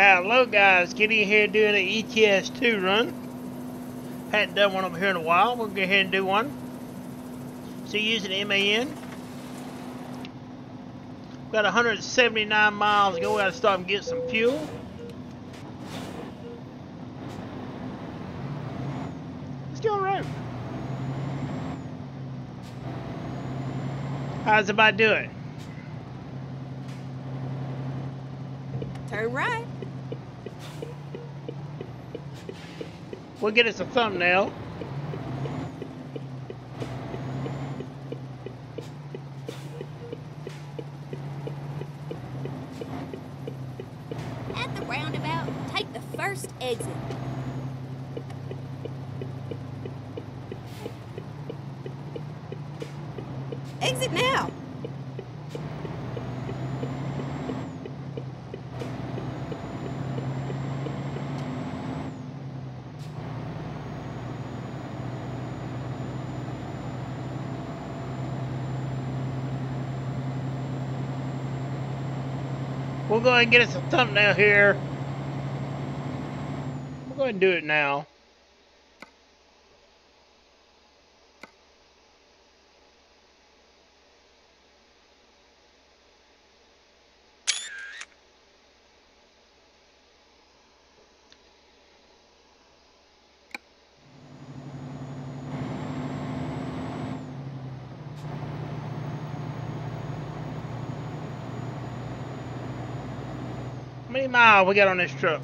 Hello guys, Kitty here doing an ETS2 run. Hadn't done one over here in a while. We'll go ahead and do one. So using MAN. Got 179 miles to go. We gotta stop and get some fuel. Let's go around. How's everybody doing? Turn right. We'll get us a thumbnail. At the roundabout, take the first exit. Exit now. We'll go ahead and get us a thumbnail here. We'll go ahead and do it now. Many miles we got on this truck?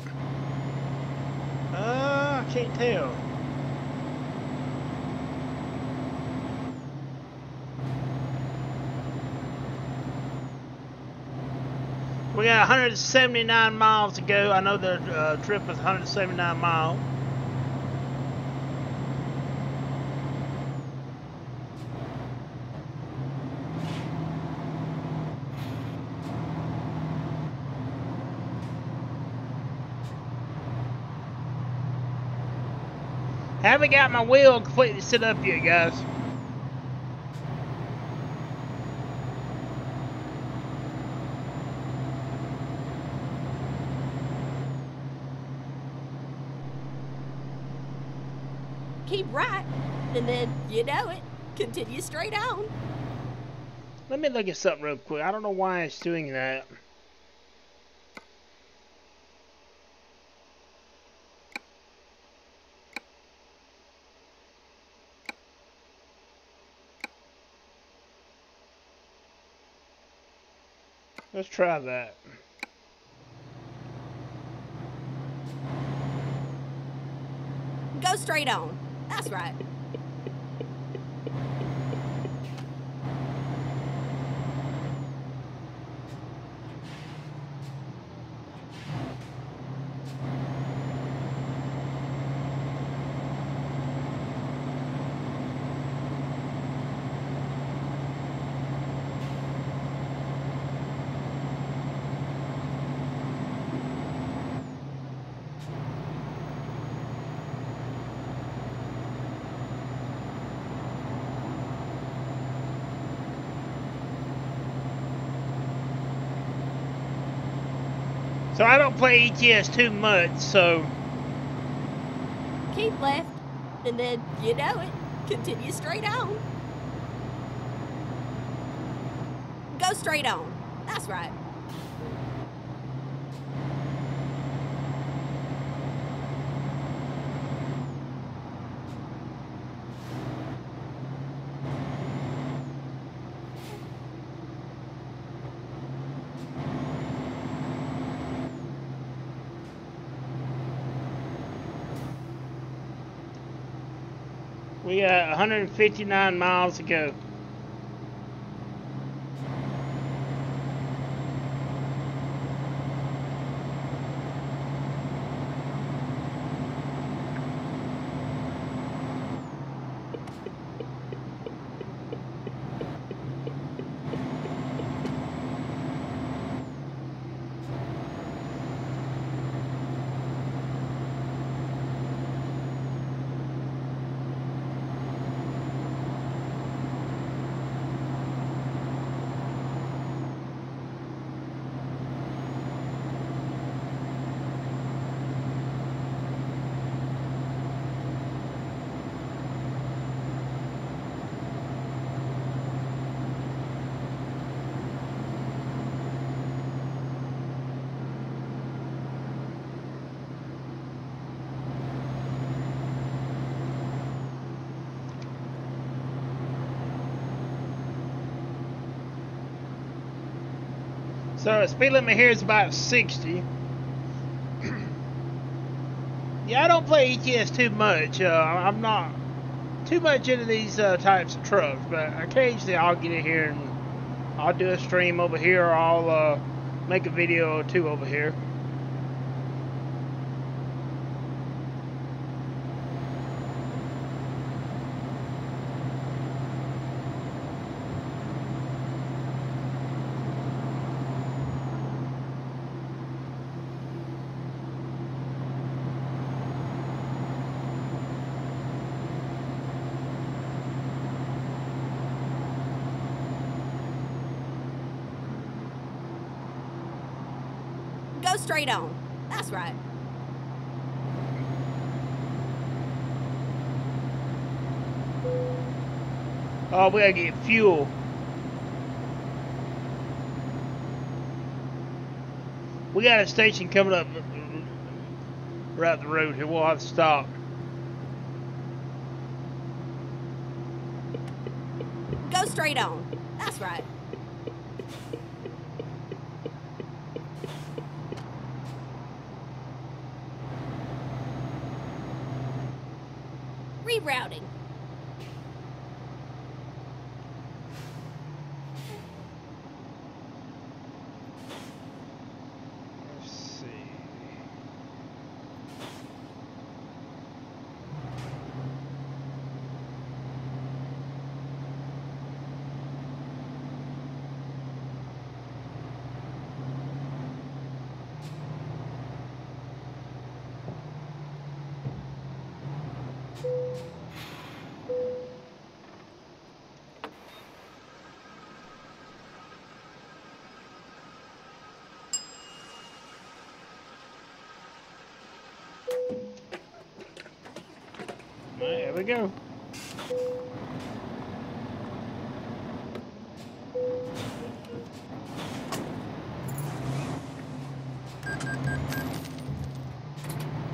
Uh, I can't tell. We got 179 miles to go. I know the uh, trip is 179 miles. Haven't got my wheel completely set up yet, guys. Keep right, and then, you know it, continue straight on. Let me look at something real quick. I don't know why it's doing that. Let's try that. Go straight on. That's right. So I don't play ETS too much, so Keep left, and then, you know it, continue straight on. Go straight on. That's right. We uh, got 159 miles to go. So speed limit here is about 60. yeah, I don't play ETS too much. Uh, I'm not too much into these uh, types of trucks, but occasionally I'll get in here and I'll do a stream over here, or I'll uh, make a video or two over here. Go straight on. That's right. Oh, we gotta get fuel. We got a station coming up right the road here. We'll have to stop. Go straight on. That's right. Rerouting. Let's see. All right, here we go.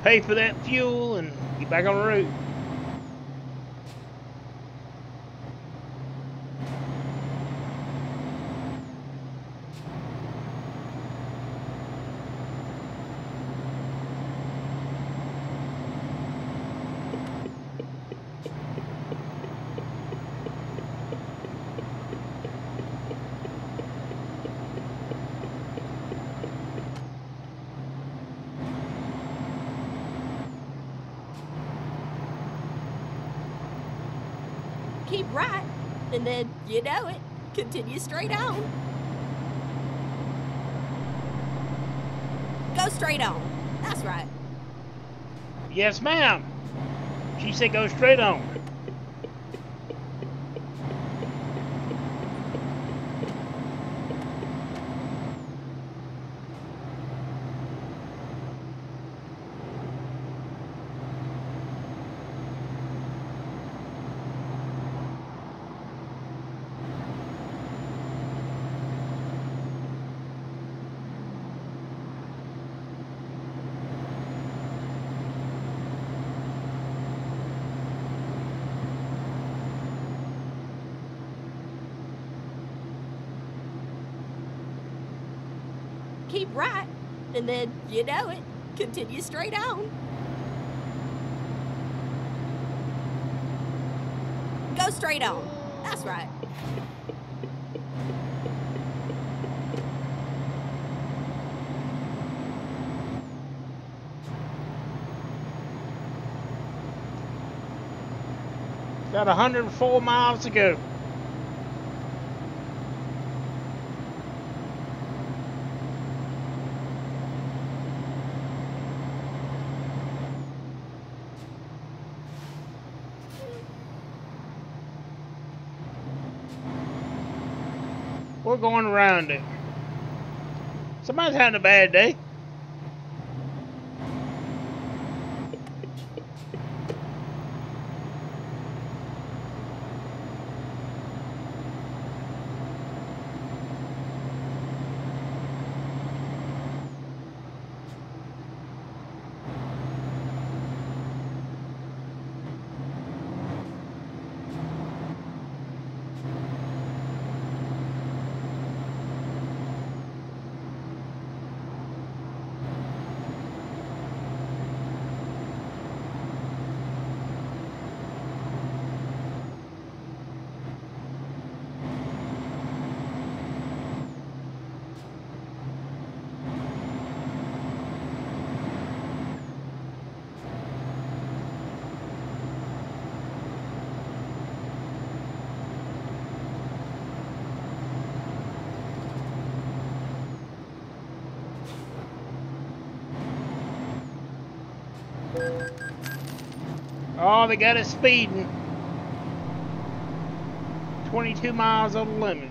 Pay for that fuel and get back on the road. Right, and then, you know it, continue straight on. Go straight on. That's right. Yes, ma'am. She said go straight on. Keep right, and then, you know it, continue straight on. Go straight on. That's right. Got 104 miles to go. Going around it. Somebody's having a bad day. Oh, they got us speeding. 22 miles on the limit.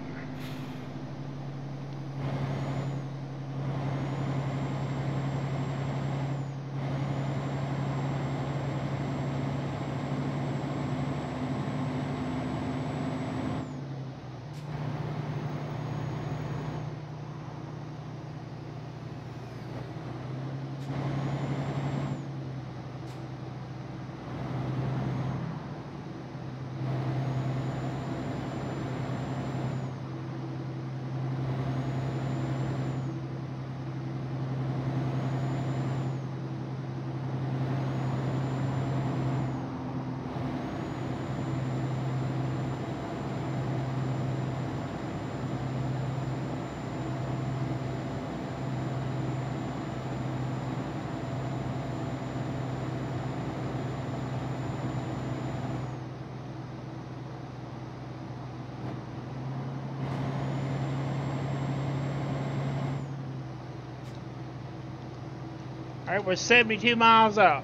All right, we're 72 miles out.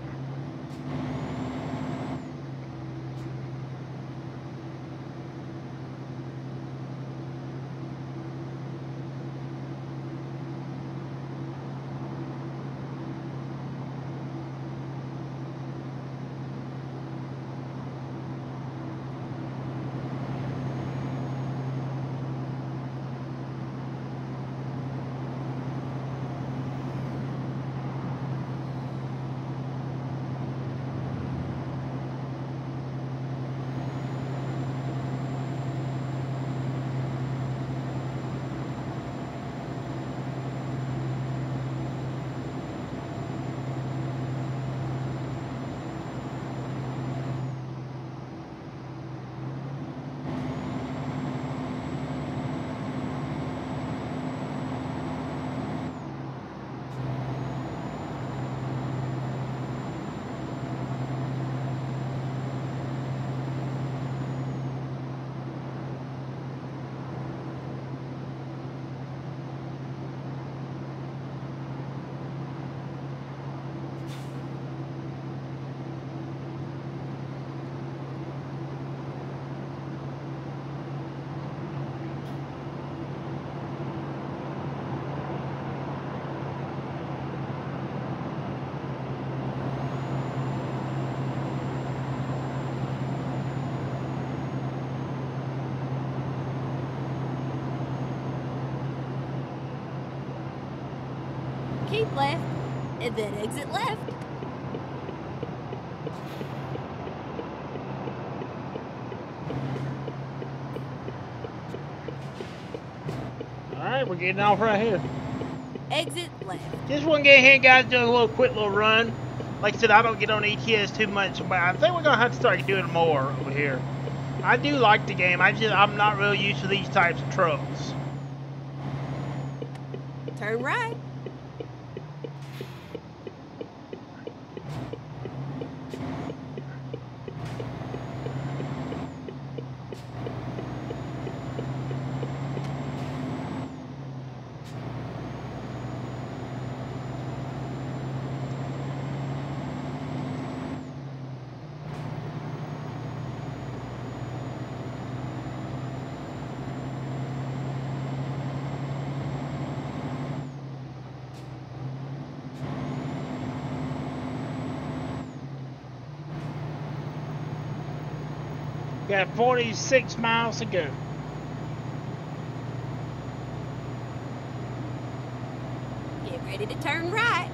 Keep left, and then exit left. All right, we're getting off right here. Exit left. Just want to get here, guys, doing a little quick little run. Like I said, I don't get on ETS too much, but I think we're gonna have to start doing more over here. I do like the game. I just I'm not really used to these types of trucks. Turn right. Got 46 miles to go. Get ready to turn right.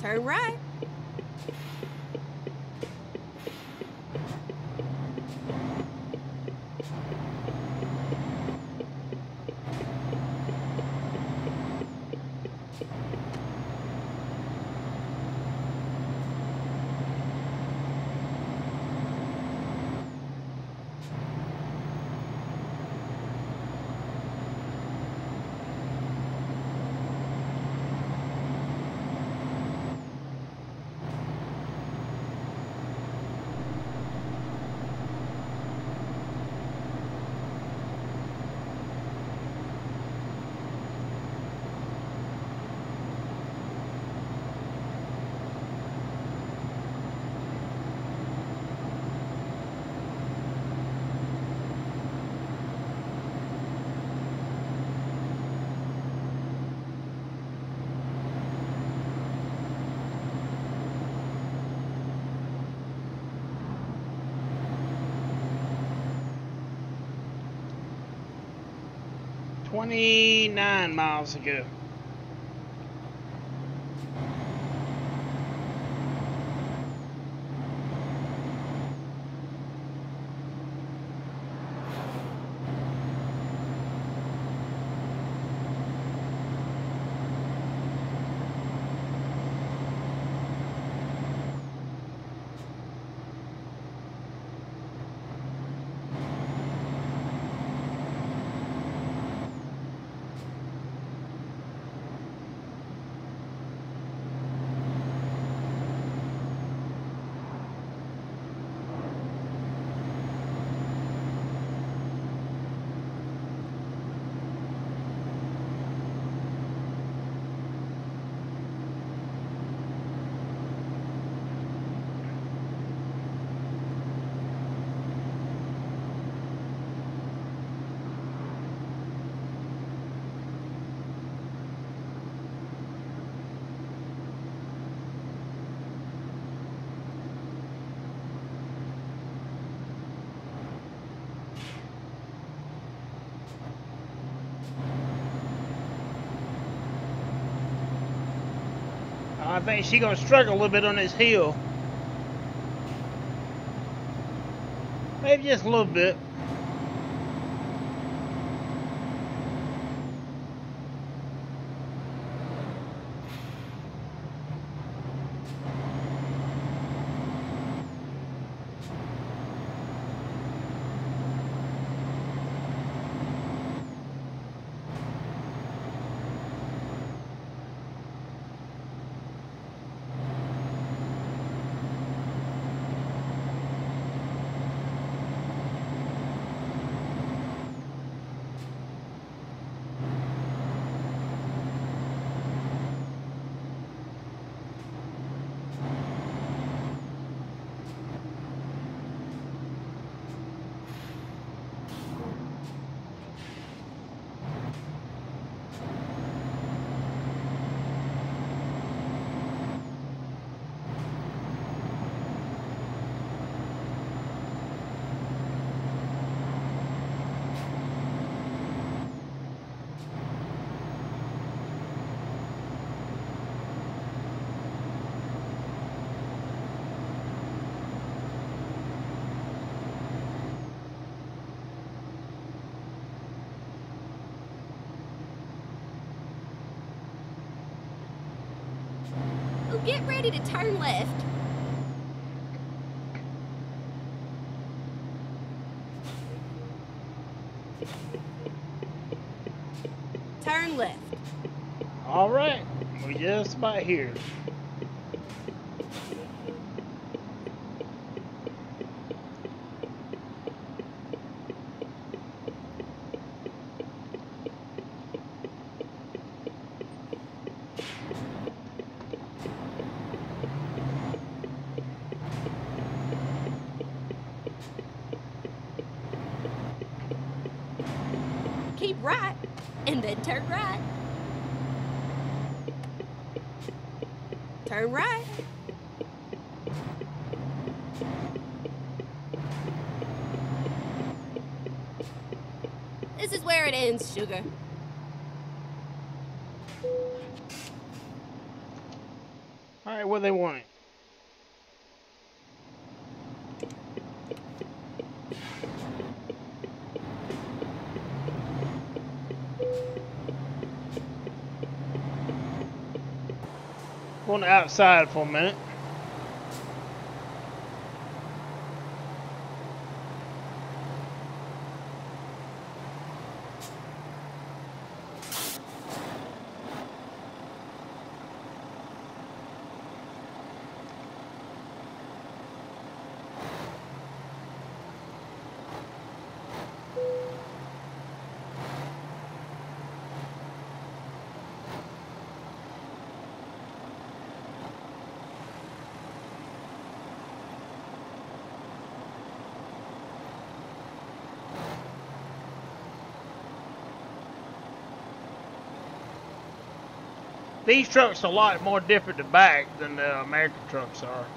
Turn right. 29 miles ago. I think she's gonna struggle a little bit on this hill. Maybe just a little bit. Oh, get ready to turn left. Turn left. All right, we're just about here. Keep right, and then turn right. Turn right. This is where it ends, sugar. All right, what do they want? Outside for a minute. These trucks are a lot more different to back than the American trucks are.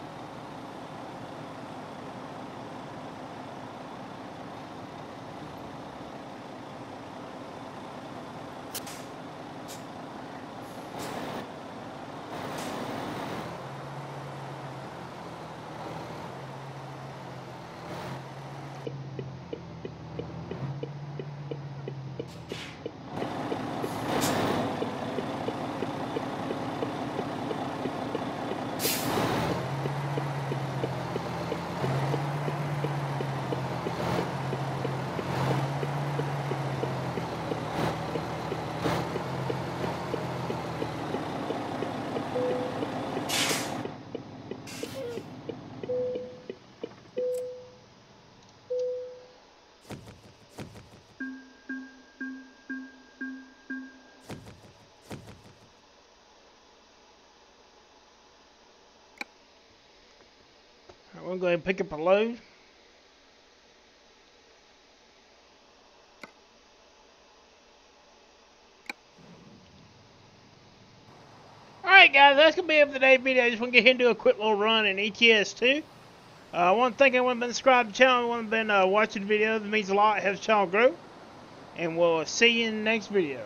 We'll go ahead and pick up a load. Alright guys, that's going to be it for today's video. I just want to get into a quick little run in ETS2. Uh, I want to thank everyone who's been subscribed to the channel, everyone who's been uh, watching the video. That means a lot. Helps the channel grow. And we'll see you in the next video.